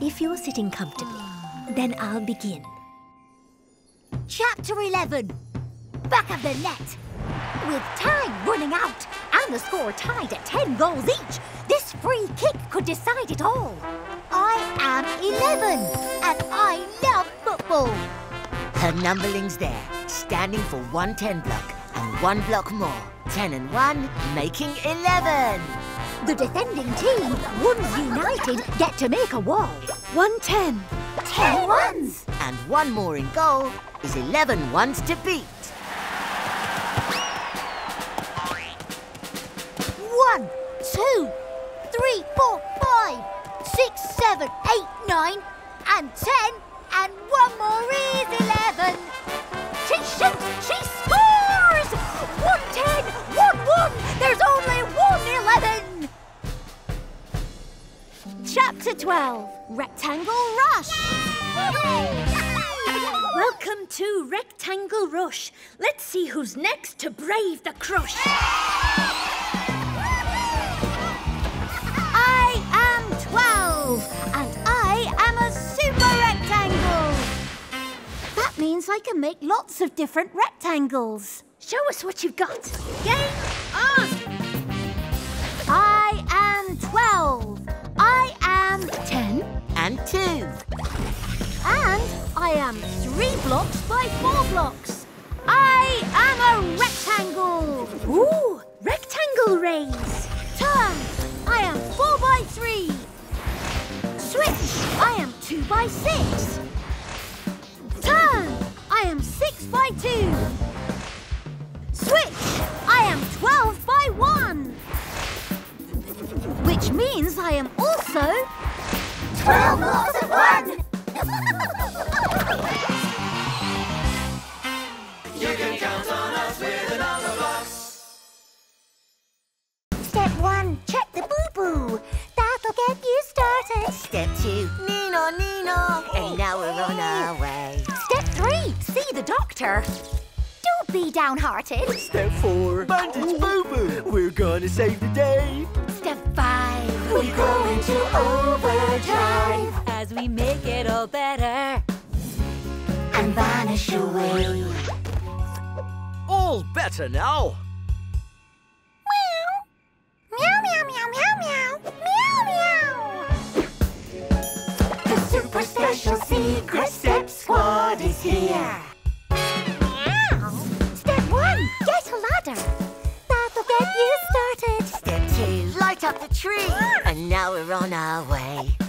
If you're sitting comfortably, then I'll begin. Chapter 11 Back of the net. With time running out and the score tied at 10 goals each, this free kick could decide it all. I am 11 and I love football. Her numberling's there, standing for one 10 block and one block more. 10 and 1, making 11. The defending team, Ones United, get to make a wall. 110. 10 ones. And one more in goal is 11 ones to beat. One, two, three, four, five, six, seven, eight, nine, and ten, and one more is eleven. She shoots, she scores! One ten, one one, there's only one eleven. Chapter 12, Rectangle Rush. Welcome to Rectangle Rush. Let's see who's next to brave the crush. I am 12, and I am a super rectangle. That means I can make lots of different rectangles. Show us what you've got. Game on! I am 12. I am 10. And 2. And I am 3 blocks by 4 blocks. I am a rectangle. Ooh, rectangle rays. Turn. I am 4 by 3. Switch. I am 2 by 6. Which means I am also 12 blocks of one. You can count on us with another box. Step one, check the boo-boo. That'll get you started. Step 2, Nino, Nino. And now we're on our way. Step three, see the doctor. Don't be downhearted. Step four, Bandage Boo Boo. We're gonna save the day. Better. and vanish away. All better now. Meow, meow, meow, meow, meow, meow, meow. The super special secret step squad is here Step one, get a ladder. That'll get you started. Step 2, light up the tree. And now we're on our way.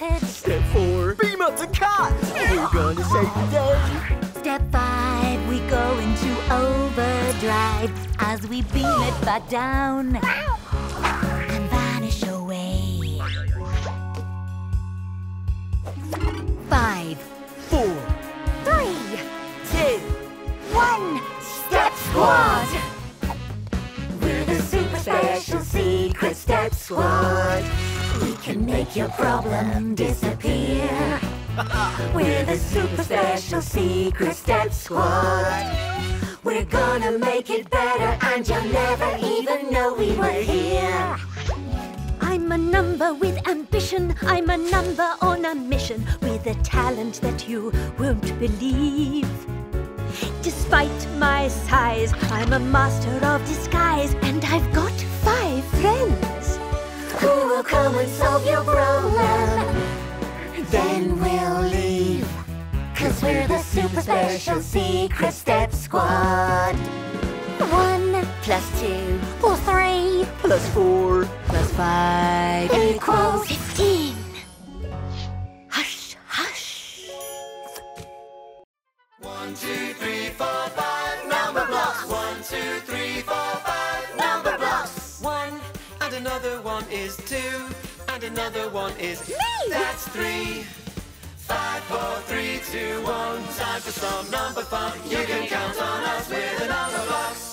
Step four, beam up the cat. We're gonna save the day. Step five, we go into overdrive as we beam it back down and vanish away. Five, Four, Three, two, one, step squad. We're the super special secret step squad can make your problem disappear We're the super special secret step squad We're gonna make it better and you'll never even know we were here I'm a number with ambition. I'm a number on a mission with a talent that you won't believe. Despite my size, I'm a master of disguise, and I've got will solve your problem? Then we'll leave Cause we're the super special secret step squad One plus 2, or three. plus four. plus 5. Equals Fifteen. Hush, hush. One, two, three, four, five, number blocks. One, two, three, four, five, number blocks. One, and another one is two, and another one is me. That's three. Five, four, three, two, one. Time for some number fun. You can count on us with another box.